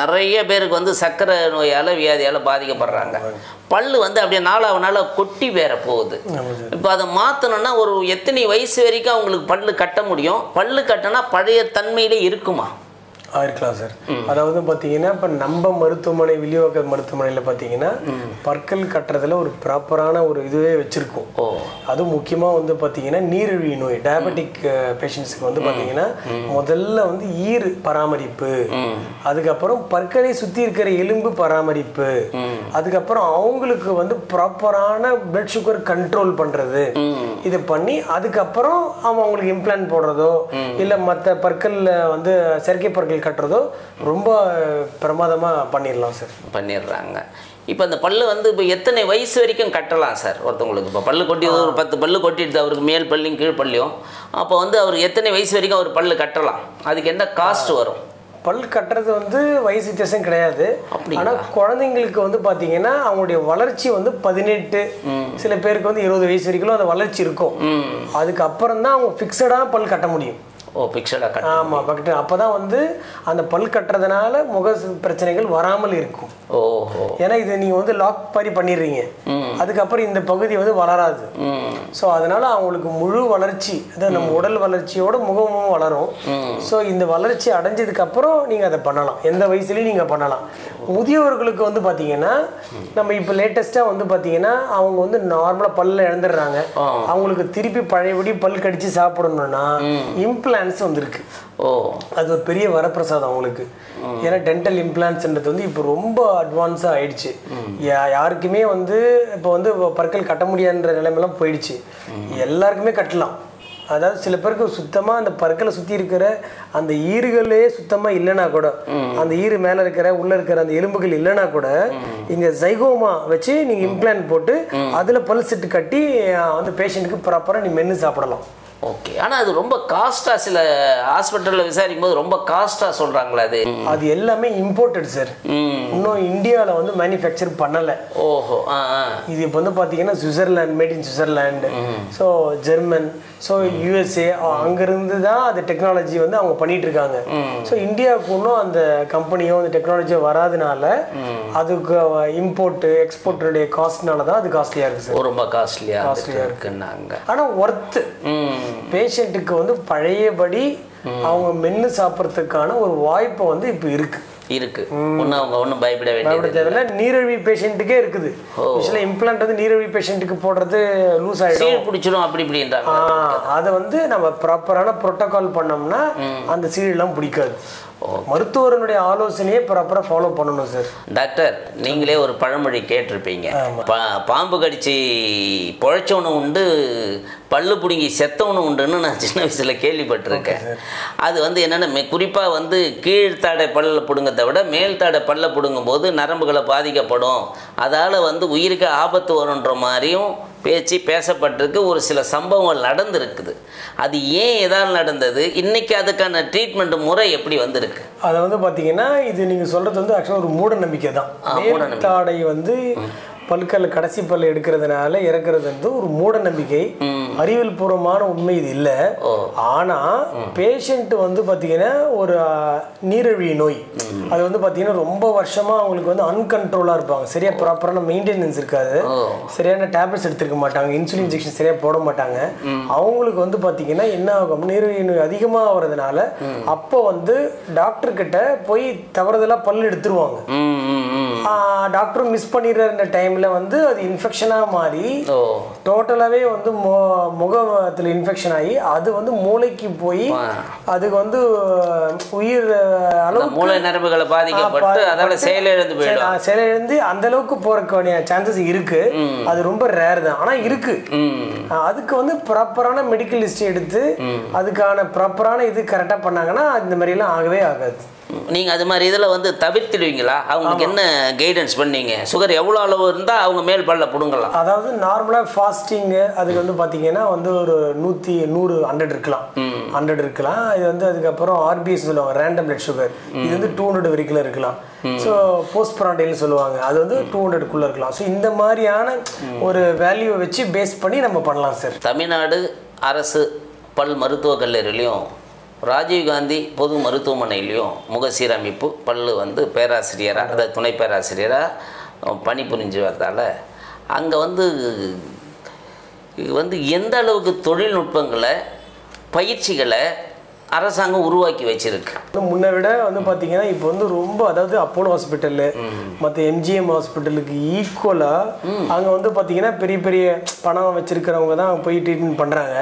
நிறைய பேருக்கு வந்து சர்க்கரை நோயால் வியாதியால் பாதிக்கப்படுறாங்க. பல்லு வந்து அப்படியே நாளாக நாளாக கொட்டி வேற போகுது. இப்போ அதை மாற்றணும்னா ஒரு எத்தனை வயசு வரைக்கும் அவங்களுக்கு பல்லு கட்ட முடியும்? பல்லு கட்டினா பழைய தன்மையிலே இருக்குமா? இருக்கலாம் சார். அதாவது பார்த்தீங்கன்னா இப்போ நம்ம மருத்துவமனை வில்லிவாக்க மருத்துவமனையில் பார்த்தீங்கன்னா பற்கள் கட்டுறதுல ஒரு ப்ராப்பரான ஒரு இதுவே வச்சுருக்கோம். அதுவும் முக்கியமாக வந்து பார்த்தீங்கன்னா நீரிழிவு நோய் டயபெட்டிக் பேஷண்ட்ஸுக்கு வந்து பார்த்தீங்கன்னா முதல்ல வந்து ஈர் பராமரிப்பு. அதுக்கப்புறம் பற்களை சுற்றி இருக்கிற எலும்பு பராமரிப்பு. அதுக்கப்புறம் அவங்களுக்கு வந்து ப்ராப்பரான பிளட் சுகர் கண்ட்ரோல் பண்ணுறது இது பண்ணி அதுக்கப்புறம் அவன் அவங்களுக்கு இம்ப்ளான்ட் போடுறதோ இல்லை மற்ற பற்களில் வந்து செயற்கை பற்கள் கட்டுறதோ ரொம்ப பிரமாதமாக பண்ணிடலாம் சார். பண்ணிடுறாங்க. இப்போ அந்த பல்லு வந்து இப்போ எத்தனை வயசு வரைக்கும் கட்டலாம் சார்? ஒருத்தவங்களுக்கு இப்போ பல்லு கொட்டி ஒரு பத்து பல்லு கொட்டிடுது அவருக்கு மேல் பல்லையும் கீழ் பல்லையும். அப்போ வந்து அவர் எத்தனை வயசு வரைக்கும் அவர் பல்லு கட்டலாம்? அதுக்கு என்ன காஸ்ட் வரும்? பல் கட்டுறது வந்து வயசு வித்தியாசம் கிடையாது? ஆனால் குழந்தைங்களுக்கு வந்து பார்த்தீங்கன்னா அவங்களுடைய வளர்ச்சி வந்து பதினெட்டு சில பேருக்கு வந்து இருபது வயசு வரைக்கும் அந்த வளர்ச்சி இருக்கும். அதுக்கப்புறம் தான் அவங்க ஃபிக்ஸடான பல் கட்ட முடியும். ஓ பிக்சடாக கட்ட ஆமாம் பக்கத்து அப்போ தான் வந்து அந்த பல் கட்டுறதுனால முக பிரச்சனைகள் வராமல் இருக்கும். ஓஹோ ஏன்னா இது நீங்கள் வந்து லாக் மாதிரி பண்ணிடுறீங்க. அதுக்கப்புறம் இந்த பகுதி வந்து வளராது. ஸோ அதனால அவங்களுக்கு முழு வளர்ச்சி அதாவது நம்ம உடல் வளர்ச்சியோட முகமும் வளரும். ஸோ இந்த வளர்ச்சி அடைஞ்சதுக்கு அப்புறம் நீங்கள் அதை பண்ணலாம். எந்த வயசுலையும் நீங்கள் பண்ணலாம். முதியவர்களுக்கு வந்து பார்த்தீங்கன்னா நம்ம இப்போ லேட்டஸ்ட்டாக வந்து பார்த்தீங்கன்னா அவங்க வந்து நார்மலாக பல்ல இழந்துடுறாங்க. அவங்களுக்கு திருப்பி பழையபடி பல் கடிச்சு சாப்பிடணும்னா இம்ப்ளான்ஸ் வந்திருக்கு. ஓ. அது ஒரு பெரிய வரப்பிரசாதம் அவங்களுக்கு. ஏன்னா டென்டல் இம்ப்ளான்ஸ்ன்றது வந்து இப்போ ரொம்ப அட்வான்ஸாக ஆயிடுச்சு. யாருக்குமே வந்து இப்போ வந்து பற்கள் கட்ட முடியாதுன்ற நிலைமைலாம் போயிடுச்சு. எல்லாருக்குமே கட்டலாம். அதாவது சில பேருக்கு சுத்தமாக அந்த பற்களை சுற்றி இருக்கிற அந்த ஈறுகளே சுத்தமாக இல்லைன்னா கூட அந்த ஈறு மேலே இருக்கிற உள்ளே இருக்கிற அந்த எலும்புகள் இல்லைன்னா கூட இங்கே ஜைகோமா வச்சு நீங்கள் இம்ப்ளான்ட் போட்டு அதில் பல் செட்டு கட்டி அந்த பேஷண்ட்டுக்கு ப்ராப்பராக நீ மென்று சாப்பிடலாம். ஓகே. ஆனால் அது ரொம்ப காஸ்ட்டாக சில ஹாஸ்பிட்டலில் விசாரிக்கும் போது ரொம்ப காஸ்ட்டாக சொல்கிறாங்களே அது. அது எல்லாமே இம்போர்ட்டட் சார் இன்னும் இந்தியாவில் வந்து மேனுஃபேக்சர் பண்ணலை. ஓஹோ இது இப்போ வந்து பார்த்தீங்கன்னா Switzerland made in Switzerland so German so USA அங்கேருந்து தான் அந்த டெக்னாலஜி வந்து அவங்க பண்ணிட்டு இருக்காங்க. ஸோ இந்தியாவுக்கு இன்னும் அந்த கம்பெனியோ அந்த டெக்னாலஜியோ வராதனால அதுக்கு இம்போர்ட்டு எக்ஸ்போர்ட்டுடைய காஸ்ட்னால தான் அது காஸ்ட்லியாக இருக்குது சார் ரொம்ப காஸ்ட்லியாக இருக்குன்னாங்க. ஆனால் ஒர்த்து பேஷண்ட்டுக்கு வந்து பழையபடி அவங்க மென்று சாப்பிட்றதுக்கான ஒரு வாய்ப்பு வந்து இப்போ இருக்குது இருக்கு. ஒன்றும் அவங்க ஒன்றும் பயப்பட வேண்டியது பயப்பட தேவையில்ல. நீரிழிவு பேஷண்ட்டுக்கே இருக்குது. யூஸ்வலாக இம்ப்ளான்ட் வந்து நீரிழிவு பேஷண்ட்டுக்கு போடுறது லூஸ் ஆகிடும் சீல் பிடிச்சிரும் அப்படி இப்படின்றாங்க அதை வந்து நம்ம ப்ராப்பரான ப்ரோட்டோகால் பண்ணோம்னா அந்த சீடெல்லாம் பிடிக்காது. மருத்துவரனுடைய ஆலோசனையை ப்ராப்பராக ஃபாலோ பண்ணணும் சார் டாக்டர் நீங்களே ஒரு பழமொழி கேட்டிருப்பீங்க. பா பாம்பு கடிச்சு பொழைச்சவனும் உண்டு பல்லு பிடுங்கி செத்தவனும் உண்டுன்னு நான் சின்ன வயசில் கேள்விப்பட்டிருக்கேன். அது வந்து என்னென்ன குறிப்பாக வந்து கீழ்த்தாடை பல்ல பிடுங்கத்தை விட மேல்தாடை பல்ல பிடுங்கும் போது நரம்புகளை பாதிக்கப்படும். அதால் வந்து உயிருக்கு ஆபத்து வரும்ன்ற மாதிரியும் பேச்சு பேசப்பட்டிருக்கு ஒரு சில சம்பவங்கள் நடந்திருக்குது. அது ஏன் எதால் நடந்தது? இன்னைக்கு அதுக்கான ட்ரீட்மெண்ட் முறை எப்படி வந்திருக்கு? அதை வந்து பார்த்தீங்கன்னா இது நீங்கள் சொல்கிறது வந்து ஆக்சுவலாக ஒரு மூட நம்பிக்கை தான் மேல்தாடை வந்து பல்கல்ல கடைசி பல் எடுக்கிறதுனால இறக்குறது வந்து ஒரு மூட நம்பிக்கை. அறிவியல் பூர்வமான உண்மை இது இல்லை. ஆனால் பேஷண்ட் வந்து பார்த்தீங்கன்னா ஒரு நீரிழிவு நோய். அது வந்து பார்த்தீங்கன்னா ரொம்ப வருஷமாக அவங்களுக்கு வந்து அன்கண்ட்ரோலாக இருப்பாங்க. சரியா ப்ராப்பரான மெயின்டெனன்ஸ் இருக்காது. சரியான டேப்லெட்ஸ் எடுத்துருக்க மாட்டாங்க. இன்சுலின் இன்ஜெக்ஷன் சரியாக போட மாட்டாங்க. அவங்களுக்கு வந்து பார்த்தீங்கன்னா என்ன ஆகும் நீரிழிவு நோய் அதிகமாக வர்றதுனால அப்போ வந்து டாக்டர் கிட்ட போய் தவறுதலாக பல் எடுத்துருவாங்க. டாக்டரும் மிஸ் பண்ணிடுற டைமில் வந்து அது இன்ஃபெக்ஷனாக மாறி டோட்டலாகவே வந்து மு முகத்தில் இன்ஃபெக்ஷன் ஆகி அது வந்து மூளைக்கு போய் அதுக்கு வந்து உயிர் அளவு மூளை நரம்புகளை பாதிக்கப்பட்டு அதால செயலிழந்து போயிடும். செயலிழந்து அந்த அளவுக்கு போறதுக்கான சான்சஸ் இருக்கு. அது ரொம்ப ரேர் தான். ஆனா இருக்கு. அதுக்கு வந்து ப்ராப்பரான மெடிக்கல் லிஸ்ட் எடுத்து அதுக்கான ப்ராப்பரான இது கரெக்டாக பண்ணாங்கன்னா இந்த மாதிரிலாம் ஆகவே ஆகாது. நீங்கள் அது மாதிரி இதில் வந்து தவிர்த்திடுவீங்களா? அவங்களுக்கு என்ன கைடன்ஸ் பண்ணீங்க? சுகர் எவ்வளோ அளவு இருந்தால் அவங்க மேல் பல்ல பிடுங்கலாம். அதாவது நார்மலாக ஃபாஸ்டிங்கு அதுக்கு வந்து பார்த்தீங்கன்னா வந்து ஒரு நூற்றி நூறு ஹண்ட்ரட் இருக்கலாம். ஹண்ட்ரட் இருக்கலாம். இது வந்து அதுக்கப்புறம் ஆர்பிஎஸ் சொல்லுவாங்க ரேண்டம் பிளட் சுகர் இது வந்து டூ ஹண்ட்ரட் வரைக்கும் இருக்கலாம். ஸோ போஸ்ட் ப்ராண்டில்னு சொல்லுவாங்க. அது வந்து டூ ஹண்ட்ரட்குள்ளே இருக்கலாம். ஸோ இந்த மாதிரியான ஒரு வேல்யூவை வச்சு பேஸ் பண்ணி நம்ம பண்ணலாம் சார் தமிழ்நாடு அரசு பல் மருத்துவக் கல்லூரிலையும் ராஜீவ்காந்தி பொது மருத்துவமனையிலையும் முக சீரமைப்பு பல்லு வந்து பேராசிரியராக அதாவது துணை பேராசிரியராக பணிபுரிஞ்சு வரதால் அங்கே வந்து வந்து எந்த அளவுக்கு தொழில்நுட்பங்களை பயிற்சிகளை அரசாங்கம் உருவாக்கி வச்சிருக்கு. முன்ன விட வந்து பார்த்தீங்கன்னா இப்போ வந்து ரொம்ப அதாவது அப்போலோ ஹாஸ்பிட்டலு மற்ற எம்ஜிஎம் ஹாஸ்பிட்டலுக்கு ஈக்குவலாக அங்கே வந்து பார்த்தீங்கன்னா பெரிய பெரிய பணம் வச்சிருக்கிறவங்க தான் போய் ட்ரீட்மெண்ட் பண்ணுறாங்க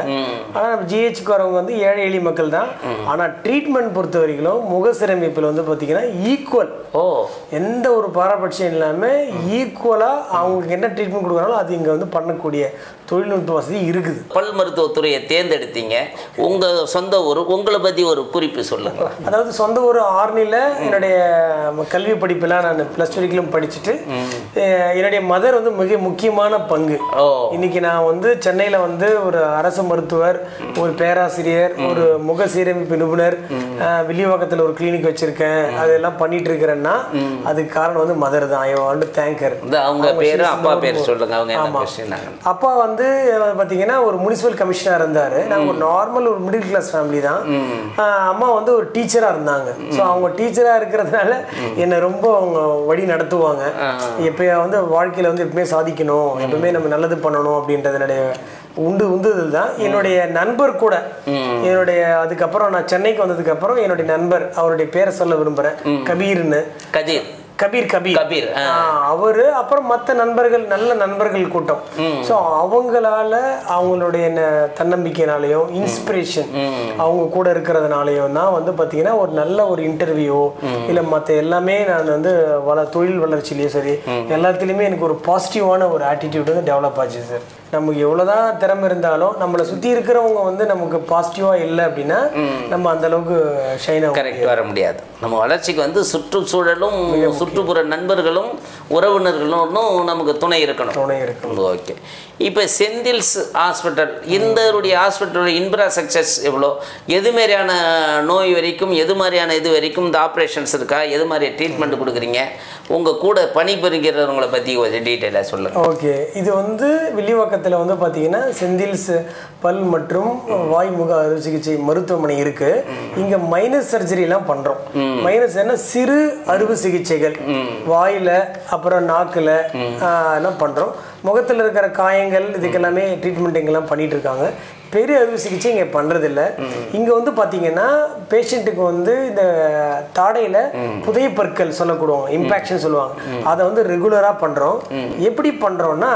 ஆனால் நம்ம ஜிஹெச்சுக்கு வரவங்க வந்து ஏழை எளிய மக்கள் தான். ஆனால் ட்ரீட்மெண்ட் பொறுத்த வரைக்கும் முக சீரமைப்பில் வந்து பார்த்தீங்கன்னா ஈக்குவல் ஓ. எந்த ஒரு பாரபட்சம் இல்லாமல் ஈக்குவலாக அவங்களுக்கு என்ன ட்ரீட்மெண்ட் கொடுக்குறாங்களோ அது இங்கே வந்து பண்ணக்கூடிய தொழில்நுட்ப வசதி இருக்குது. பல் மருத்துவத்துறையை தேர்ந்தெடுத்தீங்க. உங்கள் சொந்த ஊர் உங்களை பற்றி ஒரு குறிப்பு சொல்லுங்கள் அதாவது சொந்த ஊர் ஆர்னியில் என்னுடைய கல்வி படிப்பெல்லாம் நான் ப்ளஸ் டூ வரைக்கும் படிச்சுட்டு என்னுடைய மதர் வந்து மிக முக்கியமான பங்கு. இன்னைக்கு நான் வந்து சென்னையில் வந்து ஒரு அரசு மருத்துவர் ஒரு பேராசிரியர் ஒரு முக சீரமைப்பு நிபுணர் வில்லிவாக்கத்தில் ஒரு கிளினிக் வச்சிருக்கேன். அதெல்லாம் பண்ணிட்டு இருக்கிறேன்னா அதுக்கு காரணம் வந்து மதர் தான். ஐ வாண்ட் தேங்கர் அவங்க பேர் அப்பா பேர் சொல்லுங்க. அவங்க அப்பா வந்து பார்த்தீங்கன்னா ஒரு முனிசிபல் கமிஷனர் இருந்தார். நாங்கள் ஒரு நார்மல் ஒரு மிடில் கிளாஸ் ஃபேமிலி தான். அம்மா வந்து ஒரு டீச்சராக இருந்தாங்க. ஸோ அவங்க டீச்சராக இருக்கிறதுனால என்னை ரொம்ப அவங்க வழி நடத்துவாங்க. எப்போ வந்து வாழ்க்கையில் வந்து எப்பவுமே சாதிக்கணும். எப்பவுமே நம்ம நல்லது பண்ணணும் அப்படின்றதுனுடைய உண்டு உந்துதல் தான். என்னுடைய நண்பர் கூட என்னுடைய அதுக்கப்புறம் நான் சென்னைக்கு வந்ததுக்கப்புறம் என்னுடைய நண்பர் அவருடைய பேரை சொல்ல விரும்புகிறேன் கபீர்னு. கதிர் கபீர் கபீர். கபீர் அவரு அப்புறம் மற்ற நண்பர்கள் நல்ல நண்பர்கள் கூட்டம். ஸோ அவங்களால அவங்களுடைய தன்னம்பிக்கையினாலையும் இன்ஸ்பிரேஷன் அவங்க கூட இருக்கிறதுனாலையும் தான் வந்து பார்த்தீங்கன்னா ஒரு நல்ல ஒரு இன்டர்வியூ இல்லை மற்ற எல்லாமே நான் வந்து வள தொழில் வளர்ச்சியிலையும் சரி எல்லாத்துலேயுமே எனக்கு ஒரு பாசிட்டிவான ஒரு ஆட்டிடியூட் வந்து டெவலப் ஆச்சு சார் நமக்கு எவ்வளோதான் திறமை இருந்தாலும் நம்மளை சுற்றி இருக்கிறவங்க வந்து நமக்கு பாசிட்டிவாக இல்லை அப்படின்னா நம்ம அந்த அளவுக்கு ஷைன் ஆகும் கரெக்ட் வர முடியாது. நம்ம வளர்ச்சிக்கு வந்து சுற்றுச்சூழலும் சுற்றுப்புற நண்பர்களும் உறவினர்களும் நமக்கு துணை இருக்கணும். துணை இருக்கு ஓகே இப்போ செந்தில்ஸ் ஹாஸ்பிட்டல் இந்தருடைய ஹாஸ்பிட்டலோட இன்ஃப்ராஸ்ட்ரக்சர்ஸ் எவ்வளோ? எது மாதிரியான நோய் வரைக்கும் எது மாதிரியான இது வரைக்கும் இந்த ஆப்ரேஷன்ஸ் இருக்கா? எது மாதிரி ட்ரீட்மெண்ட் கொடுக்குறீங்க? உங்கள் கூட பணிபுரிகிறவங்களை பற்றி கொஞ்சம் டீட்டெயிலாக சொல்லுங்கள் ஓகே இது வந்து வில்லிவாக்கத்தில் வந்து பார்த்தீங்கன்னா செந்தில்ஸ் பல் மற்றும் வாய்முக அறுவை சிகிச்சை மருத்துவமனை இருக்கு. இங்க மைனஸ் சர்ஜரிலாம் பண்றோம். மைனஸ் என்ன? சிறு அறுவை சிகிச்சைகள். வாயில அப்புறம் நாக்குல எல்லாம் பண்றோம். முகத்தில் இருக்கிற காயங்கள் இதுக்கெல்லாமே ட்ரீட்மெண்ட் இங்கெல்லாம் பண்ணிட்டு இருக்காங்க. பெரிய அறுவை சிகிச்சை இங்கே பண்ணுறதில்ல இங்கே வந்து பார்த்தீங்கன்னா பேஷண்ட்டுக்கு வந்து இந்த தாடையில் புதைய பற்கள் சொல்லக்கூடுவாங்க இம்பேக்ஷன் சொல்லுவாங்க. அதை வந்து ரெகுலராக பண்ணுறோம் எப்படி பண்ணுறோன்னா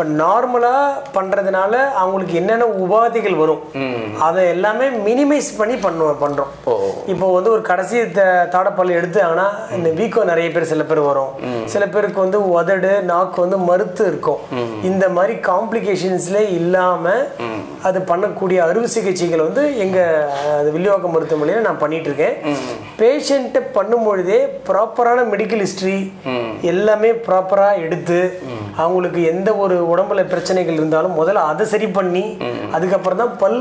இப்போ நார்மலாக பண்ணுறதுனால அவங்களுக்கு என்னென்ன உபாதைகள் வரும் அதை எல்லாமே மினிமைஸ் பண்ணி பண்ணுவோம் பண்ணுறோம் இப்போ வந்து ஒரு கடைசி த தாடைப்பல் எடுத்தாங்கன்னா இந்த வீக்கம் நிறைய பேர் சில பேர் வரும். சில பேருக்கு வந்து உதடு நாக்கு வந்து மறுத்து இருக்கும். இந்த மாதிரி காம்ப்ளிகேஷன்ஸ்ல இல்லாமல் அது பண்ணக்கூடிய அறுவை சிகிச்சைகள் வந்து எங்கள் வில்லிவாக்கம் மருத்துவமனையில் நான் பண்ணிட்டு இருக்கேன் பேஷண்ட்டை பண்ணும்பொழுதே ப்ராப்பரான மெடிக்கல் ஹிஸ்ட்ரி எல்லாமே ப்ராப்பராக எடுத்து அவங்களுக்கு எந்த ஒரு உடம்புல பிரச்சனைகள் இருந்தாலும் முதல்ல அதை சரி பண்ணி அதுக்கப்புறம் தான் பல்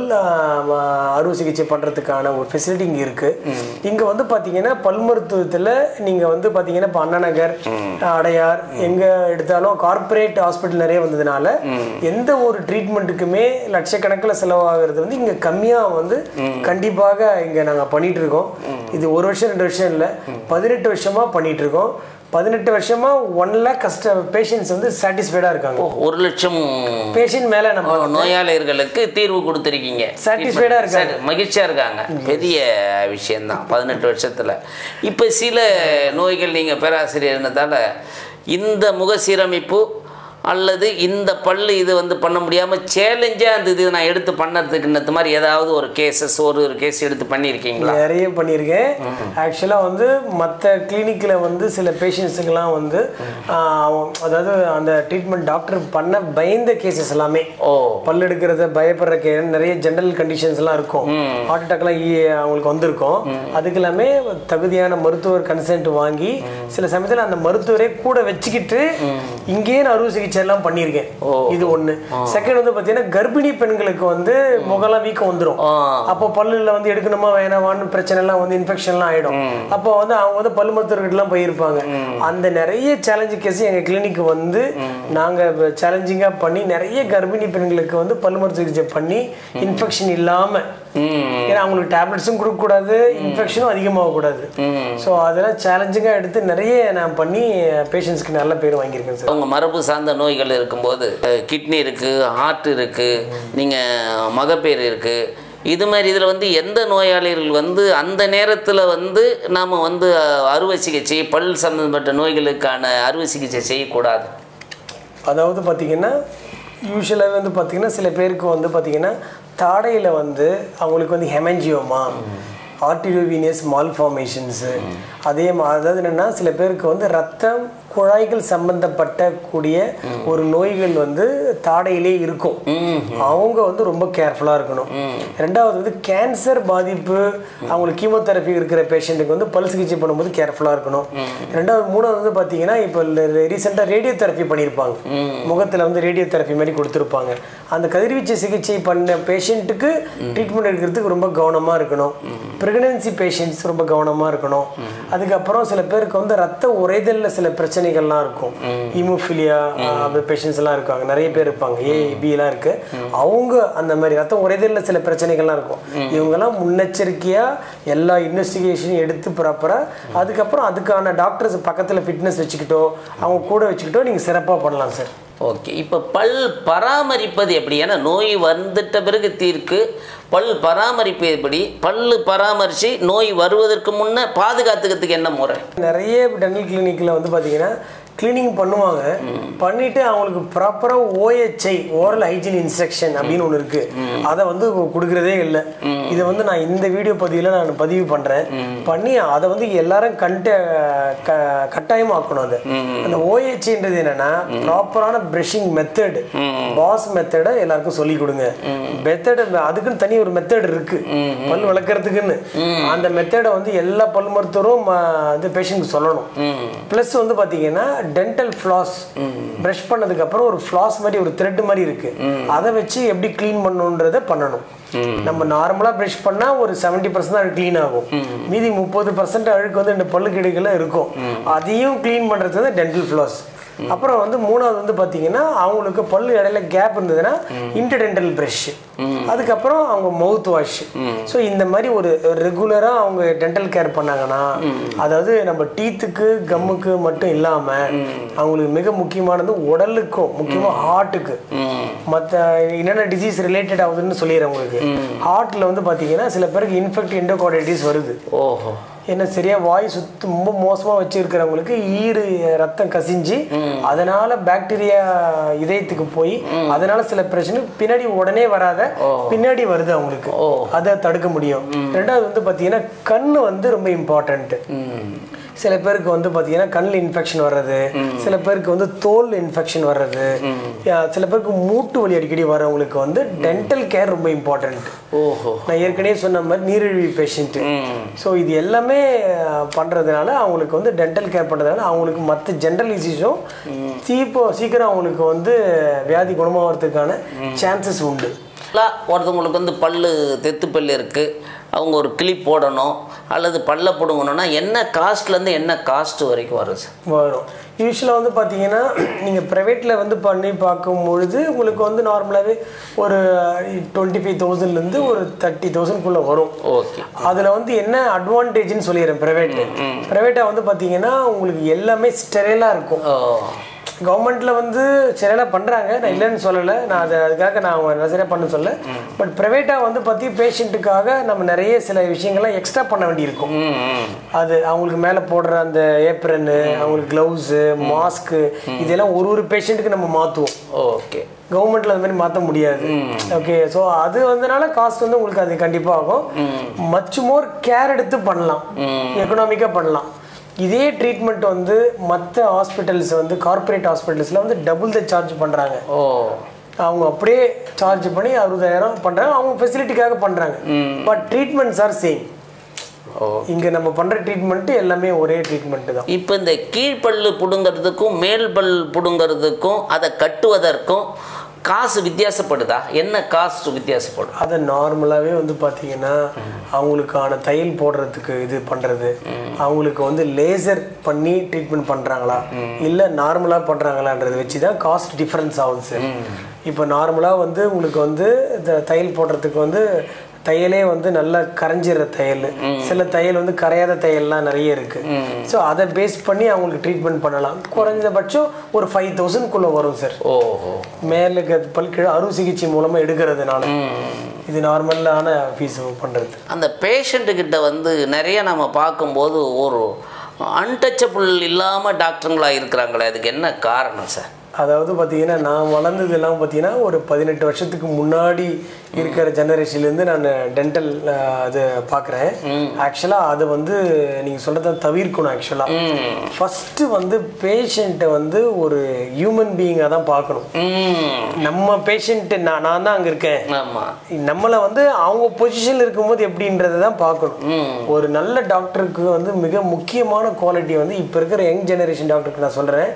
அறுவை சிகிச்சை பண்ணுறதுக்கான ஒரு ஃபெசிலிட்டி இங்கே இருக்குது இங்கே வந்து பார்த்தீங்கன்னா பல் மருத்துவத்தில் நீங்கள் வந்து பார்த்தீங்கன்னா இப்போ அண்ணா நகர் அடையார் எங்கே எடுத்தாலும் கார்ப்பரேட் ஹாஸ்பிட்டல் நிறைய வந்ததுனால எந்த ஒரு ட்ரீட்மெண்ட்டுக்குமே லட்சக்கணக்கில் செலவாகிறது வந்து இங்கே கம்மியாக வந்து கண்டிப்பாக இங்கே நாங்கள் பண்ணிட்டு இருக்கோம். இது ஒரு வருஷம் ரெண்டு வருஷம் இல்லை பதினெட்டு வருஷமாக பண்ணிட்டு இருக்கோம். பதினெட்டு வருஷமா ஒன் லேக் கஷ்ட பேஷண்ட்ஸ் வந்து சாட்டிஸ்ஃபைடாக இருக்காங்க. ஒரு லட்சம் பேஷண்ட் மேலே நம்ம நோயாளிகளுக்கு தீர்வு கொடுத்துருக்கீங்க. ஆ இருக்காங்க. சரி, மகிழ்ச்சியா இருக்காங்க. பெரிய விஷயம்தான் பதினெட்டு வருஷத்துல. இப்போ சில நோய்கள் நீங்க பேராசிரியர்னதால இந்த முக சீரமைப்பு அல்லது இந்த பல்லு இது வந்து பண்ண முடியாமல் சேலஞ்சாக அந்த இது நான் எடுத்து பண்ணறதுக்கு இந்த மாதிரி ஏதாவது ஒரு கேசஸ் ஒரு ஒரு கேஸ் எடுத்து பண்ணியிருக்கீங்களா நிறைய பண்ணியிருக்கேன் ஆக்சுவலாக வந்து மற்ற கிளினிக்கில் வந்து சில பேஷண்ட்ஸுக்கெல்லாம் வந்து அதாவது அந்த ட்ரீட்மெண்ட் டாக்டர் பண்ண பயந்த கேசஸ் எல்லாமே. ஓ. பல் எடுக்கிறத பயப்படுற கே நிறைய ஜென்ரல் கண்டிஷன்ஸ் எல்லாம் இருக்கும். ஹார்ட் அட்டாக்லாம் அவங்களுக்கு வந்திருக்கும். அதுக்கு எல்லாமே தகுதியான மருத்துவர் கன்சென்ட் வாங்கி சில சமயத்தில் அந்த மருத்துவரை கூட வச்சுக்கிட்டு இங்கேயே நான் அறுவை எல்லாம் பண்ணியிருக்கேன். இது ஒண்ணு. செகண்ட் வந்து பாத்தீங்கன்னா கர்ப்பிணி பெண்களுக்கு வந்து முகலாம் வீக்கம் வந்துரும். ஆ. அப்போ பல்லுல வந்து எடுக்கணுமா வேணாமான்னு பிரச்சனை எல்லாம் வந்து இன்ஃபெக்ஷன்லாம் ஆயிடும். அப்போ வந்து அவங்க வந்து பல்லு மருத்துவர்கிட்டலாம் போயிருப்பாங்க. அந்த நிறைய சேலஞ்சு கேஸ் எங்க கிளினிக் வந்து நாங்க சேலஞ்சிங்கா பண்ணி நிறைய கர்ப்பிணி பெண்களுக்கு வந்து பல்லு மருத்துவ சிகிச்சை பண்ணி இன்ஃபெக்ஷன் இல்லாம. ஏன்னா அவங்களுக்கு டேப்லெட்ஸும் கொடுக்கக்கூடாது இன்ஃபெக்ஷனும் அதிகமாகக்கூடாது. ஸோ அதெல்லாம் சேலஞ்சிங்காக எடுத்து நிறைய நான் பண்ணி பேஷண்ட்ஸ்க்கு நல்ல பேர் வாங்கியிருக்கேன் சார். அவங்க மரபு சார்ந்த நோய்கள் இருக்கும்போது கிட்னி இருக்குது ஹார்ட் இருக்குது நீங்கள் மகப்பேறு இருக்குது இது மாதிரி இதில் வந்து எந்த நோயாளிகள் வந்து அந்த நேரத்தில் வந்து நாம் வந்து அறுவை சிகிச்சை பல் சம்மந்தப்பட்ட நோய்களுக்கான அறுவை சிகிச்சை செய்யக்கூடாது. அதாவது பார்த்தீங்கன்னா யூஸ்வலாகவே வந்து பார்த்திங்கன்னா சில பேருக்கு வந்து பார்த்திங்கன்னா தாடையில் வந்து அவங்களுக்கு வந்து ஹெமஞ்சியோமா ஆர்டிரோவீனியஸ் மால்ஃபார்மேஷன்ஸு அதே மா அதாவது என்னென்னா சில பேருக்கு வந்து ரத்தம் குழாய்கள் சம்பந்தப்பட்ட கூடிய ஒரு நோய்கள் வந்து தாடையிலே இருக்கும். அவங்க வந்து ரொம்ப கேர்ஃபுல்லாக இருக்கணும். ரெண்டாவது வந்து கேன்சர் பாதிப்பு அவங்களுக்கு கீமோதெரப்பி இருக்கிற பேஷண்ட்டுக்கு வந்து பல் சிகிச்சை பண்ணும்போது கேர்ஃபுல்லாக இருக்கணும். ரெண்டாவது மூணாவது வந்து பார்த்தீங்கன்னா இப்போ ரீசெண்டாக ரேடியோ தெரப்பி பண்ணியிருப்பாங்க. முகத்தில் வந்து ரேடியோ தெரப்பி மாதிரி கொடுத்துருப்பாங்க. அந்த கதிர்வீச்சு சிகிச்சை பண்ண பேஷண்ட்டுக்கு ட்ரீட்மெண்ட் எடுக்கிறதுக்கு ரொம்ப கவனமாக இருக்கணும். ப்ரெக்னென்சி பேஷண்ட்ஸ் ரொம்ப கவனமாக இருக்கணும். அதுக்கப்புறம் சில பேருக்கு வந்து ரத்த உறைதலில் சில பிரச்சனைகள்லாம் இருக்கும். ஹீமோஃபிலியா அப்படி பேஷண்ட்ஸ் எல்லாம் இருக்காங்க. நிறைய பேர் இருப்பாங்க. ஏ பிலாம் இருக்கு. அவங்க அந்த மாதிரி ரத்த உறைதலில் சில பிரச்சனைகள்லாம் இருக்கும். இவங்கெல்லாம் முன்னெச்சரிக்கையாக எல்லா இன்வெஸ்டிகேஷனையும் எடுத்து ப்ராப்பராக அதுக்கப்புறம் அதுக்கான டாக்டர்ஸ் பக்கத்தில் ஃபிட்னஸ் வச்சுக்கிட்டோ அவங்க கூட வச்சுக்கிட்டோ நீங்கள் சிறப்பாக பண்ணலாம் சார் ஓகே. இப்போ பல் பராமரிப்பது எப்படி? ஏன்னா நோய் வந்துட்ட பிறகு தீர்க்கு பல் பராமரிப்பு எப்படி? பல் பராமரித்து நோய் வருவதற்கு முன்னே பாதுகாத்துக்கிறதுக்கு என்ன முறை? நிறைய டென்டல் கிளினிக்கில் வந்து பார்த்தீங்கன்னா க்ளீனிங் பண்ணுவாங்க. பண்ணிட்டு அவங்களுக்கு ப்ராப்பராக ஓஎச்ஐ ஓரல் ஹைஜீன் இன்ஸ்ட்ரக்ஷன் அப்படின்னு ஒன்று இருக்கு. அதை வந்து கொடுக்குறதே இல்லை. இதை வந்து நான் இந்த வீடியோ பதிவில் நான் பதிவு பண்ணுறேன் பண்ணி அதை வந்து எல்லாரும் கண்ட க கட்டாயமாக்கணும் அதை. அந்த ஓஎச்ஐன்றது என்னன்னா ப்ராப்பரான ப்ரஷிங் மெத்தட் பாஸ் மெத்தடை எல்லாருக்கும் சொல்லி கொடுங்க. மெத்தட் அதுக்குன்னு தனி ஒரு மெத்தட் இருக்கு. பல் வளர்க்குறதுக்குன்னு. அந்த மெத்தடை வந்து எல்லா பல் மருத்துவரும் வந்து பேஷண்ட்க்கு சொல்லணும். ப்ளஸ் வந்து பார்த்தீங்கன்னா டென்டல் ஃப்ளாஸ் ப்ரஷ் பண்ணதுக்கு அப்புறம் ஒரு ஃப்ளாஸ் மாதிரி ஒரு த்ரெட் மாதிரி இருக்கு. அதை வச்சு எப்படி க்ளீன் பண்ணணுன்றதை பண்ணணும். நம்ம நார்மலாக ப்ரஷ் பண்ணால் ஒரு செவன்ட்டி பர்சன்ட் அது க்ளீன் ஆகும். மீதி முப்பது பர்சன்ட் அழுக்கு வந்து ரெண்டு பல்லு பல்லுக்கிடைகளில் இருக்கும். அதையும் க்ளீன் பண்ணுறது வந்து டென்டல் ஃப்ளாஸ் அப்புறம் வந்து மூணாவது வந்து பார்த்தீங்கன்னா அவங்களுக்கு பல்லு இடையில கேப் இருந்ததுன்னா இன்டர்டென்டல் ப்ரஷ் அதுக்கப்புறம் அவங்க மவுத் வாஷ் ஸோ இந்த மாதிரி ஒரு ரெகுலராக அவங்க டென்டல் கேர் பண்ணாங்கன்னா அதாவது நம்ம டீத்துக்கு கம்முக்கு மட்டும் இல்லாமல் அவங்களுக்கு மிக முக்கியமானது உடலுக்கும் முக்கியமாக ஹார்ட்டுக்கு மற்ற என்னென்ன டிசீஸ் ரிலேட்டட் ஆகுதுன்னு சொல்லிடுறேன் உங்களுக்கு. ஹார்ட்டில் வந்து பார்த்தீங்கன்னா சில பேருக்கு இன்ஃபெக்ட் எண்டோகார்டைட்டிஸ் வருது. ஓஹோ. என்ன சரியா வாய் சுத்து ரொம்ப மோசமா வச்சிருக்கிறவங்களுக்கு ஈறு ரத்தம் கசிஞ்சு அதனால பாக்டீரியா இதயத்துக்கு போய் அதனால சில பிரச்சனை பின்னாடி உடனே வராத பின்னாடி வருது அவங்களுக்கு. அதை தடுக்க முடியும். ரெண்டாவது வந்து பாத்தீங்கன்னா கண்ணு வந்து ரொம்ப இம்பார்ட்டன்ட் சில பேருக்கு வந்து பார்த்தீங்கன்னா கண்ணில் இன்ஃபெக்ஷன் வர்றது சில பேருக்கு வந்து தோல் இன்ஃபெக்ஷன் வர்றது சில பேருக்கு மூட்டு வலி அடிக்கடி வரவங்களுக்கு வந்து டென்டல் கேர் ரொம்ப இம்பார்ட்டன்ட் ஓஹோ. நான் ஏற்கனவே சொன்ன மாதிரி நீரிழிவு பேஷண்ட்டு ஸோ இது எல்லாமே அஹ், பண்றதுனால அவங்களுக்கு வந்து டென்டல் கேர் பண்ணுறதுனால அவங்களுக்கு மற்ற ஜென்ரல் டிசீஸும் சீப்போ சீக்கிரம் அவங்களுக்கு வந்து வியாதி குணமாகறதுக்கான சான்சஸ் உண்டு. ஒருத்தவங்களுக்கு வந்து பல்லு தெத்து பல்லு இருக்குது அவங்க ஒரு கிளிப் போடணும் அல்லது பல்ல பிடுங்கணும்னா என்ன காஸ்ட்லேருந்து என்ன காஸ்ட் வரைக்கும் வரும். சார் வரும் யூஸ்வலாக வந்து பார்த்தீங்கன்னா நீங்கள் ப்ரைவேட்டில் வந்து பண்ணி பார்க்கும் பொழுது உங்களுக்கு வந்து நார்மலாகவே ஒரு டுவெண்ட்டி ஃபைவ் தௌசண்ட்லேருந்து ஒரு தேர்ட்டி தௌசண்ட்குள்ளே வரும். ஓகே அதில் வந்து என்ன அட்வான்டேஜ்னு சொல்லிடுறேன் ப்ரைவேட்டு ப்ரைவேட்டாக வந்து பார்த்தீங்கன்னா உங்களுக்கு எல்லாமே ஸ்டெரைலாக இருக்கும். கவர்மெண்ட்டில் வந்து சரியாக பண்ணுறாங்க நான் இல்லைன்னு சொல்லலை. நான் அதை அதுக்காக நான் அவங்க சரியாக பண்ண சொல்ல பட் ப்ரைவேட்டாக வந்து பற்றி பேஷண்ட்டுக்காக நம்ம நிறைய சில விஷயங்கள்லாம் எக்ஸ்ட்ரா பண்ண வேண்டியிருக்கும். அது அவங்களுக்கு மேலே போடுற அந்த ஏப்ரனு அவங்களுக்கு க்ளவுஸு மாஸ்க்கு இதெல்லாம் ஒரு ஒரு பேஷண்ட்டுக்கு நம்ம மாற்றுவோம் ஓகே. கவர்மெண்ட்ல அந்த மாதிரி மாற்ற முடியாது. ஓகே ஸோ அது வந்தனால காஸ்ட் வந்து உங்களுக்கு அது கண்டிப்பாக ஆகும். மச் மோர் கேர் எடுத்து பண்ணலாம். எக்கனாமிக்காக பண்ணலாம். இதே ட்ரீட்மெண்ட் வந்து மற்ற ஹாஸ்பிட்டல்ஸ் வந்து கார்ப்பரேட் ஹாஸ்பிட்டல்ஸில் வந்து டபுள் த சார்ஜ் பண்ணுறாங்க ஓ. அவங்க அப்படியே சார்ஜ் பண்ணி அறுபதாயிரம் பண்ணுறாங்க அவங்க ஃபெசிலிட்டிக்காக பண்ணுறாங்க பட் ட்ரீட்மெண்ட்ஸ் ஆர் சேம் ஓ. இங்க நம்ம பண்ற ட்ரீட்மெண்ட் எல்லாமே ஒரே ட்ரீட்மெண்ட் தான். இப்போ இந்த கீழ்ப்பல்லு பிடுங்கிறதுக்கும் மேல் பல் பிடுங்கிறதுக்கும் அதை கட்டுவதற்கும் காசு வித்தியாசப்படுதா? என்ன காஸ்ட் வித்தியாசப்படும்? அதை நார்மலாகவே வந்து பார்த்தீங்கன்னா அவங்களுக்கான தையல் போடுறதுக்கு இது பண்ணுறது அவங்களுக்கு வந்து லேசர் பண்ணி ட்ரீட்மெண்ட் பண்ணுறாங்களா இல்லை நார்மலாக பண்ணுறாங்களான்றதை வச்சு தான் காஸ்ட் டிஃப்ரென்ஸ் ஆகுது சார் இப்போ நார்மலாக வந்து உங்களுக்கு வந்து இந்த தையல் போடுறதுக்கு வந்து தையலே வந்து நல்லா கரைஞ்சிடுற தையல். சில தையல் வந்து கரையாத தையல்லாம் நிறைய இருக்கு. ஸோ அதை பேஸ் பண்ணி அவங்களுக்கு ட்ரீட்மெண்ட் பண்ணலாம். குறைஞ்சபட்சம் ஒரு ஃபைவ் தௌசண்ட்குள்ளே வரும் சார் ஓஹோ. மேலுக்கு பல்கீழ அறுவை சிகிச்சை மூலமாக எடுக்கிறதுனால. இது நார்மலான ஃபீஸ் பண்ணுறது அந்த பேஷண்ட்டுக்கிட்ட வந்து நிறைய நம்ம பார்க்கும்போது ஒரு அன்டச்சபிள் இல்லாமல் டாக்டருங்களா இருக்கிறாங்களே அதுக்கு என்ன காரணம் சார் அதாவது பார்த்தீங்கன்னா நான் வளர்ந்ததெல்லாம் பார்த்தீங்கன்னா ஒரு பதினெட்டு வருஷத்துக்கு முன்னாடி இருக்கிற ஜெனரேஷன்லேருந்து நான் டென்டல் அது பார்க்குறேன். ஆக்சுவலாக அதை வந்து நீங்கள் சொல்கிறத தவிர்க்கணும் ஆக்சுவலாக ஃபஸ்ட்டு வந்து பேஷண்ட்டை வந்து ஒரு ஹியூமன் பீயிங்காக தான் பார்க்கணும். நம்ம பேஷண்ட்டு நான் நான் தான் அங்கே இருக்கேன். நம்மளை வந்து அவங்க பொசிஷனில் இருக்கும்போது எப்படின்றத தான் பார்க்கணும். ஒரு நல்ல டாக்டருக்கு வந்து மிக முக்கியமான குவாலிட்டி வந்து இப்போ இருக்கிற யங் ஜெனரேஷன் டாக்டருக்கு நான் சொல்கிறேன்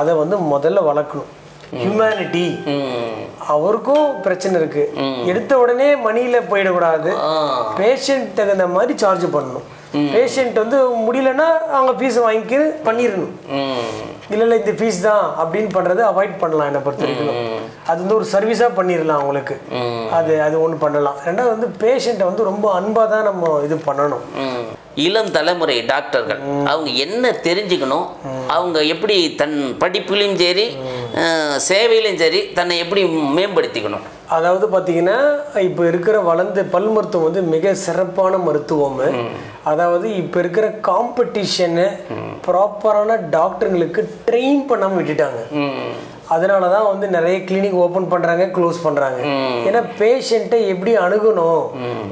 அதை வந்து முதல்ல வளர்க்கணும். ஹியூமனிட்டி அவருக்கும் பிரச்சனை இருக்கு. எடுத்த உடனே மணியில போயிடக்கூடாது. பேஷண்ட் தகுந்த மாதிரி சார்ஜ் பண்ணணும். பேஷண்ட் வந்து முடியலன்னா அவங்க ஃபீஸ் வாங்கி பண்ணிடணும். இல்ல இல்ல இந்த ஃபீஸ் தான் அப்படின்னு பண்றது அவாய்ட் பண்ணலாம் என்னை பொறுத்த வரைக்கும். அது வந்து ஒரு சர்வீஸாக பண்ணிடலாம் அவங்களுக்கு. அது அது ஒன்று பண்ணலாம். ரெண்டாவது வந்து பேஷண்ட்டை வந்து ரொம்ப அன்பாக தான் நம்ம இது பண்ணணும். இளம் தலைமுறை டாக்டர்கள். அவங்க என்ன தெரிஞ்சுக்கணும்? அவங்க எப்படி தன் படிப்பிலையும் சரி அஹ், சேவையிலும் சரி தன்னை எப்படி மேம்படுத்திக்கணும்? அதாவது பார்த்தீங்கன்னா இப்போ இருக்கிற வளர்ந்த பல் மருத்துவம் வந்து மிக சிறப்பான மருத்துவம். அதாவது இப்போ இருக்கிற காம்படிஷனு ப்ராப்பரான டாக்டருங்களுக்கு ட்ரெயின் பண்ணாமல் விட்டுட்டாங்க. அதனால தான் வந்து நிறைய கிளினிக் ஓப்பன் பண்ணுறாங்க க்ளோஸ் பண்ணுறாங்க ஏன்னா பேஷண்ட்டை எப்படி அணுகணும்?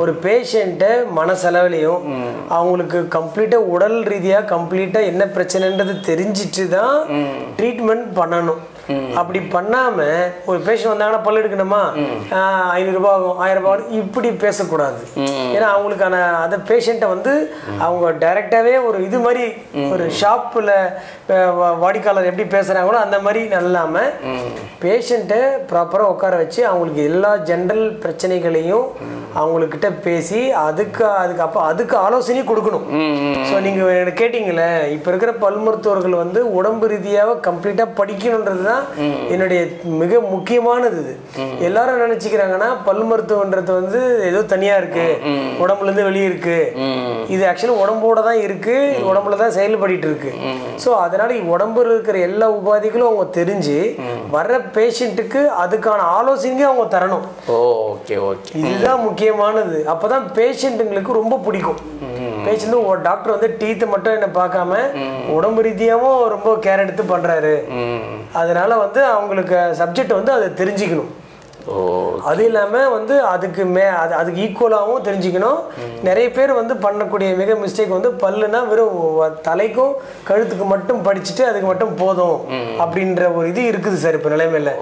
ஒரு பேஷண்ட்டை மனசெலவுலையும் அவங்களுக்கு கம்ப்ளீட்டாக உடல் ரீதியாக கம்ப்ளீட்டாக என்ன பிரச்சனைன்றது தெரிஞ்சிட்டு தான் ட்ரீட்மெண்ட் பண்ணணும். அப்படி பண்ணாம ஒரு பேஷண்ட் வந்தாங்கன்னா பல் எடுக்கணுமா? ஐநூறுரூபா ஆகும். ஆயிரம் ரூபாய் ஆகும். இப்படி பேசக்கூடாது. ஏன்னா அவங்களுக்கான அந்த பேஷண்ட்டை வந்து அவங்க டைரெக்டாகவே ஒரு இது மாதிரி ஒரு ஷாப்பில் வாடிக்கையாளர் எப்படி பேசுகிறாங்களோ அந்த மாதிரி இல்லாமல் பேஷண்ட்டை ப்ராப்பராக உட்கார வச்சு அவங்களுக்கு எல்லா ஜென்ரல் பிரச்சனைகளையும் அவங்கக்கிட்ட பேசி அதுக்கு அதுக்கு அப்போ அதுக்கு ஆலோசனையும் கொடுக்கணும். ஸோ நீங்கள் கேட்டிங்களே இப்போ இருக்கிற பல் மருத்துவர்கள் வந்து உடம்பு ரீதியாக கம்ப்ளீட்டாக படிக்கணுன்றது தான் என்னுடைய மிக முக்கியமானது இது. எல்லாரும் நினச்சிக்கிறாங்கன்னா பல் மருத்துவன்றது வந்து ஏதோ தனியாக இருக்கு. உடம்புலேருந்து வெளியே இருக்கு. இது ஆக்சுவலி உடம்போட தான் இருக்கு. உடம்புல தான் செயல்படிட்டு இருக்கு. ஸோ அதனால உடம்புல இருக்கிற எல்லா உபாதைகளும் அவங்க தெரிஞ்சு வர்ற பேஷண்ட்டுக்கு அதுக்கான ஆலோசனையும் அவங்க தரணும். ஓகே ஓகே இதுதான் முக்கியமானது. அப்பதான் பேஷண்ட்டுங்களுக்கு ரொம்ப பிடிக்கும். பேஷண்ட் டாக்டர் வந்து டீத்தை மட்டும் என்ன பார்க்காம உடம்பு ரீதியாகவும் ரொம்ப கேர் எடுத்து பண்றாரு. அதனால வந்து அவங்களுக்கு சப்ஜெக்ட் வந்து அதை தெரிஞ்சுக்கணும். அது இல்லாமல் வந்து அதுக்கு மே அது அதுக்கு ஈக்குவலாகவும் தெரிஞ்சுக்கணும். நிறைய பேர் வந்து பண்ணக்கூடிய மிக மிஸ்டேக் வந்து பல்லுனா வெறும் தலைக்கும் கழுத்துக்கு மட்டும் படிச்சுட்டு அதுக்கு மட்டும் போதும் அப்படின்ற ஒரு இது இருக்குது சார் இப்போ நிலைமையில.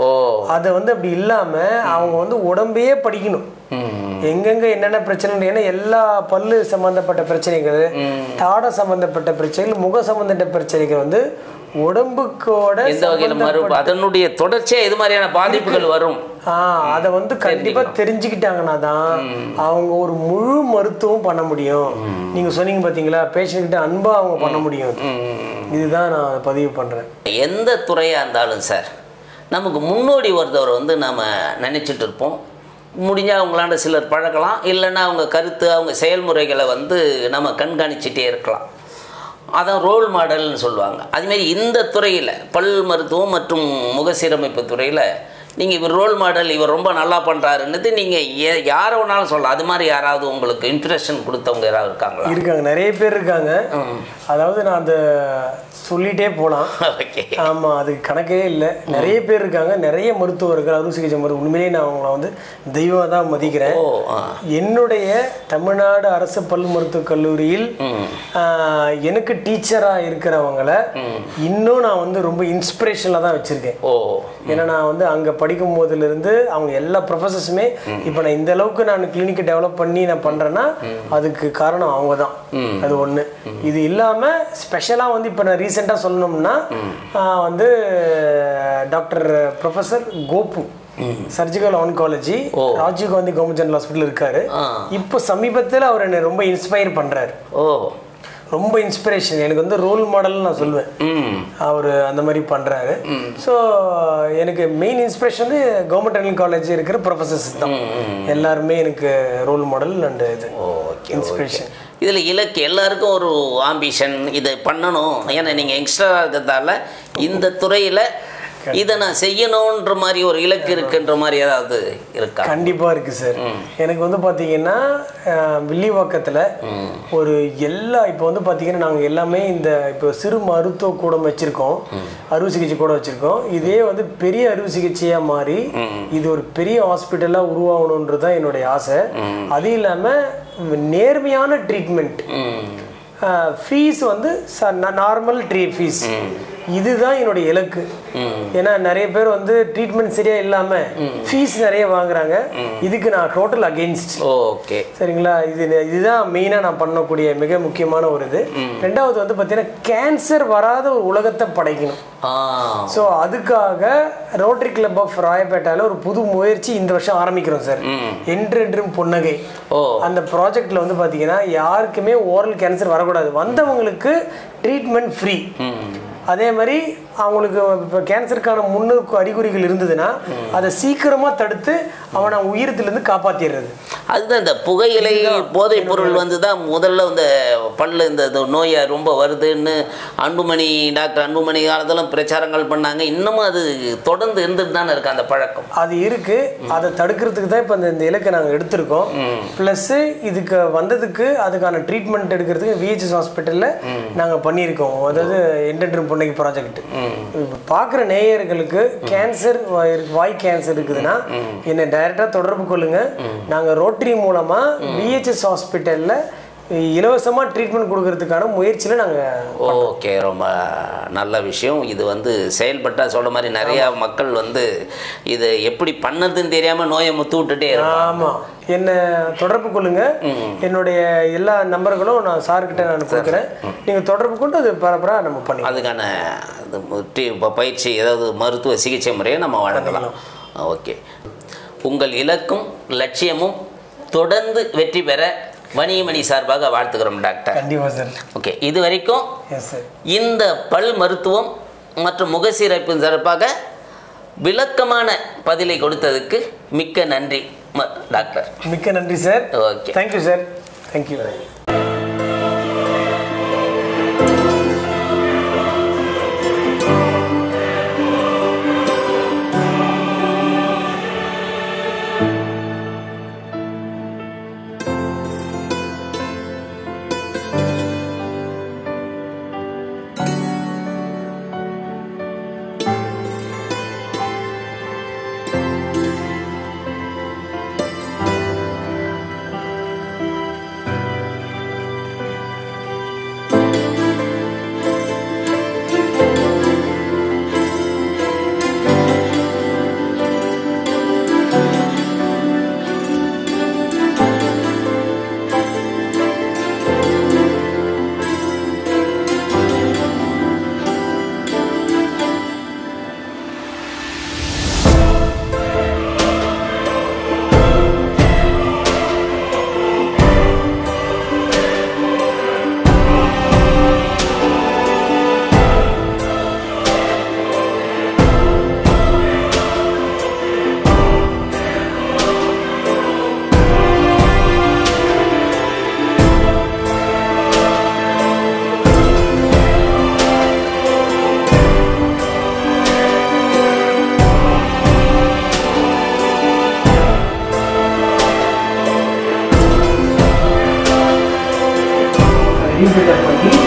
அதை வந்து அப்படி இல்லாமல் அவங்க வந்து உடம்பையே படிக்கணும். எங்கெங்க என்னென்ன பிரச்சனை ஏன்னா எல்லா பல்லு சம்பந்தப்பட்ட பிரச்சனைகள் தாடை சம்பந்தப்பட்ட பிரச்சனைகள் முக சம்பந்தப்பட்ட பிரச்சனைகள் வந்து உடம்புக்கோட எந்த வகையில் அதனுடைய தொடர்ச்சியாக இது மாதிரியான பாதிப்புகள் வரும்? அதை வந்து கண்டிப்பா தெரிஞ்சுக்கிட்டாங்கன்னா தான் அவங்க ஒரு முழு மருத்துவம் பண்ண முடியும். நீங்க சொன்னீங்க பாத்தீங்களா பேஷண்ட் கிட்ட அன்பா அவங்க பண்ண முடியும். இதுதான் நான் பதிவு பண்றேன். எந்த துறையாக இருந்தாலும் சார் நமக்கு முன்னோடி ஒருத்தவர் வந்து நம்ம நினச்சிட்டு இருப்போம். முடிஞ்சால் அவங்களாண்ட சிலர் பழகலாம் இல்லைன்னா அவங்க கருத்து அவங்க செயல்முறைகளை வந்து நம்ம கண்காணிச்சிட்டே இருக்கலாம். அதான் ரோல் மாடல்னு சொல்லுவாங்க. அதுமாரி இந்த துறையில் பல் மருத்துவம் மற்றும் முகசீரமைப்பு துறையில் நீங்கள் இவர் ரோல் மாடல் இவர் ரொம்ப நல்லா பண்ணுறாருன்னுட்டு நீங்கள் யாரை வேணாலும் சொல்லலாம். அது மாதிரி யாராவது உங்களுக்கு இன்ஸ்பிரேஷன் கொடுத்தவங்க யாராவது இருக்காங்களா? இருக்காங்க. நிறைய பேர் இருக்காங்க. அதாவது நான் அந்த சொல்லிட்டே போகலாம் ஓகே. ஆமாம் அதுக்கு கணக்கே இல்லை. நிறைய பேர் இருக்காங்க. நிறைய மருத்துவர்கள் அறுவை சிகிச்சை மருத்துவ உண்மையிலேயே நான் அவங்கள வந்து தெய்வம் தான் மதிக்கிறேன். என்னுடைய தமிழ்நாடு அரசு பல் மருத்துவக் கல்லூரியில் எனக்கு டீச்சராக இருக்கிறவங்கள இன்னும் நான் வந்து ரொம்ப இன்ஸ்பிரேஷனில் தான் வச்சுருக்கேன். ஓ ஏன்னா நான் வந்து அங்கே படிக்கும் போதுலேருந்து அவங்க எல்லா ப்ரொஃபஸர்ஸுமே இப்போ நான் இந்த அளவுக்கு நான் கிளினிக்கை டெவலப் பண்ணி நான் பண்ணுறேன்னா அதுக்கு காரணம் அவங்க தான். அது ஒன்று இது இல்லாமல் ஸ்பெஷலாக வந்து இப்போ நான் ரீசெண்டாக சொல்லணும்னா வந்து doctor professor Gopu surgical oncology Rajiv Gandhi government general hospital இருக்காரு. இப்போ சமீபத்தில் அவர் என்னை ரொம்ப இன்ஸ்பயர் பண்ணுறாரு ஓ. ரொம்ப இன்ஸ்பிரேஷன். எனக்கு வந்து ரோல் மாடல்னு நான் சொல்லுவேன். அவர் அந்த மாதிரி பண்ணுறாரு ஸோ எனக்கு மெயின் இன்ஸ்பிரேஷன் வந்து கவர்மெண்ட் டென்டல் காலேஜ் இருக்கிற ப்ரொஃபசர்ஸ் தான். எல்லாருமே எனக்கு ரோல் மாடல் அண்ட் இது. இன்ஸ்பிரேஷன் இதில் இலக்கு எல்லாருக்கும் ஒரு ஆம்பிஷன் இதை பண்ணணும். ஏன்னா நீங்கள் யங்ஸ்டராக இருக்கிறதால இந்த துறையில் இதை நான் செய்யணுன்ற மாதிரி ஒரு இலக்கு இருக்குன்ற மாதிரி ஏதாவது இருக்கா? கண்டிப்பாக இருக்குது சார். எனக்கு வந்து பார்த்தீங்கன்னா வில்லிவாக்கத்தில் ஒரு எல்லா இப்போ வந்து பார்த்தீங்கன்னா நாங்கள் எல்லாமே இந்த இப்போ சிறு மருத்துவ கூடம் வச்சுருக்கோம். அறுவை சிகிச்சை கூட வச்சுருக்கோம். இதே வந்து பெரிய அறுவை சிகிச்சையாக மாறி இது ஒரு பெரிய ஹாஸ்பிட்டலாக உருவாகணுன்றது தான் என்னுடைய ஆசை. அது இல்லாமல் நேர்மையான ட்ரீட்மெண்ட். ஃபீஸ் வந்து நார்மல் ட்ரீ ஃபீஸ். இதுதான் என்னுடைய இலக்கு. ஏன்னா நிறைய பேர் வந்து ட்ரீட்மெண்ட் சரியா இல்லாம ஃபீஸ் நிறைய வாங்குறாங்க. இதுக்கு நான் டோட்டல் அகெயின்ஸ்ட் ஓகே. சரிங்களா? இது இதுதான் மெயினாக நான் பண்ணக்கூடிய மிக முக்கியமான ஒரு இது. ரெண்டாவது வந்து பார்த்தீங்கன்னா கேன்சர் வராத ஒரு உலகத்தை படைக்கணும். ஸோ அதுக்காக ரோட்டரி கிளப் ஆஃப் ராயப்பேட்டால ஒரு புது முயற்சி இந்த வருஷம் ஆரம்பிக்கிறோம் சார். என்றென்றும் புன்னகை. அந்த ப்ராஜெக்ட்ல வந்து பார்த்தீங்கன்னா யாருக்குமே ஓரல் கேன்சர் வரக்கூடாது. வந்தவங்களுக்கு ட்ரீட்மெண்ட் ஃப்ரீ அதே மாதிரி அவங்களுக்கு இப்போ கேன்சருக்கான முன்னுக்கு அறிகுறிகள் இருந்ததுன்னா அதை சீக்கிரமாக தடுத்து அவனை உயிரத்துலேருந்து காப்பாற்றிடுறது அதுதான் இந்த புகையிலை போதைப் பொருள் வந்து தான் முதல்ல இந்த பல்ல இந்த நோயை ரொம்ப வருதுன்னு அன்புமணி டாக்டர் அன்புமணி காலத்திலும் பிரச்சாரங்கள் பண்ணாங்க. இன்னமும் அது தொடர்ந்து இருந்துட்டு தானே இருக்கு அந்த பழக்கம். அது இருக்கு. அதை தடுக்கிறதுக்கு தான் இப்போ இந்த இந்த இலக்கை நாங்கள் எடுத்திருக்கோம். ப்ளஸ்ஸு இதுக்கு வந்ததுக்கு அதுக்கான ட்ரீட்மெண்ட் எடுக்கிறதுக்கு விஹெச்எஸ் ஹாஸ்பிட்டலில் நாங்கள் பண்ணியிருக்கோம். அதாவது எண்டென்ட்ரும் பொன்னைக்கு ப்ராஜெக்ட் பார்க்குற நேயர்களுக்கு கேன்சர் வாய் கேன்சர் இருக்குதுன்னா என்னை டைரெக்டாக தொடர்பு கொள்ளுங்க. நாங்கள் ரோட்டரி மூலமாக விஹெச்எஸ் ஹாஸ்பிட்டலில் இலவசமாக ட்ரீட்மெண்ட் கொடுக்கறதுக்கான முயற்சியில் நாங்கள் ஓகே. ரொம்ப நல்ல விஷயம். இது வந்து செயல்பட்டால் சொல்ற மாதிரி நிறையா மக்கள் வந்து இது எப்படி பண்ணதுன்னு தெரியாமல் நோயை முத்து விட்டுட்டே ஆமாம் என்னை தொடர்பு கொள்ளுங்க. என்னுடைய எல்லா நம்பர்களும் நான் சார்கிட்ட நான் கொடுக்குறேன். நீங்கள் தொடர்பு கொண்டு அது பரபராக நம்ம பண்ணி அதுக்கான பயிற்சி ஏதாவது மருத்துவ சிகிச்சை முறையை நம்ம வழங்கலாம். ஓகே. உங்கள் இலக்கும் லட்சியமும் தொடர்ந்து வெற்றி பெற வணிகமணி சார்பாக வாழ்த்துக்கிறோம் டாக்டர். ஓகே இது வரைக்கும் இந்த பல் மருத்துவம் மற்றும் முகசீரமைப்பின் சிறப்பாக விளக்கமான பதிலை கொடுத்ததுக்கு மிக்க நன்றி டாக்டர். மிக்க நன்றி sir okay. Thank you sir thank you ரீஃபில்டர் பண்ணி